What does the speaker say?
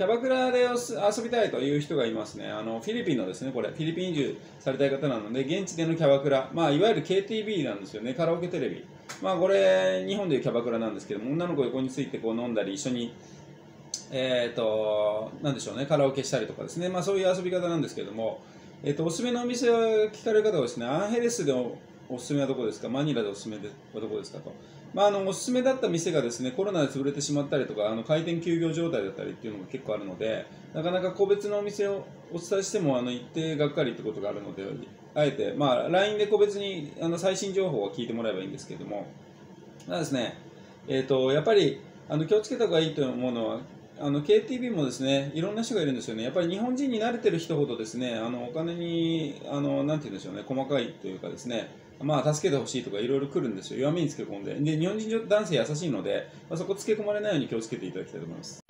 キャバクラで遊びたいという人がいますね。あの、フィリピンのですね、これ、フィリピン移住されたい方なので、現地でのキャバクラ、まあ、いわゆる KTV なんですよね、カラオケテレビ。まあ、これ、日本でいうキャバクラなんですけども、女の子横についてこう飲んだり、一緒に、えっ、ー、と、なんでしょうね、カラオケしたりとかですね、まあ、そういう遊び方なんですけども、えっ、ー、と、おすすめのお店を聞かれる方はですね、アンヘレスでおすすめはどこですか？マニラでおすすめはどこですかと。まあ、あのおすすめだった店がですねコロナで潰れてしまったりとかあの開店休業状態だったりっていうのが結構あるのでなかなか個別のお店をお伝えしてもあの一定がっかりってことがあるのであえて、まあ、LINE で個別にあの最新情報を聞いてもらえばいいんですけどもただですね、えーと、やっぱりあの気をつけた方がいいと思うのはあの KTB もですねいろんな人がいるんですよね、やっぱり日本人に慣れてる人ほどですねあのお金にあのなんて言うんでしょうね細かいというかですねまあ助けてほしいとかいろいろ来るんですよ、弱みにつけ込んで。で日本人男性優しいので、まあ、そこつけ込まれないように気をつけていただきたいと思います。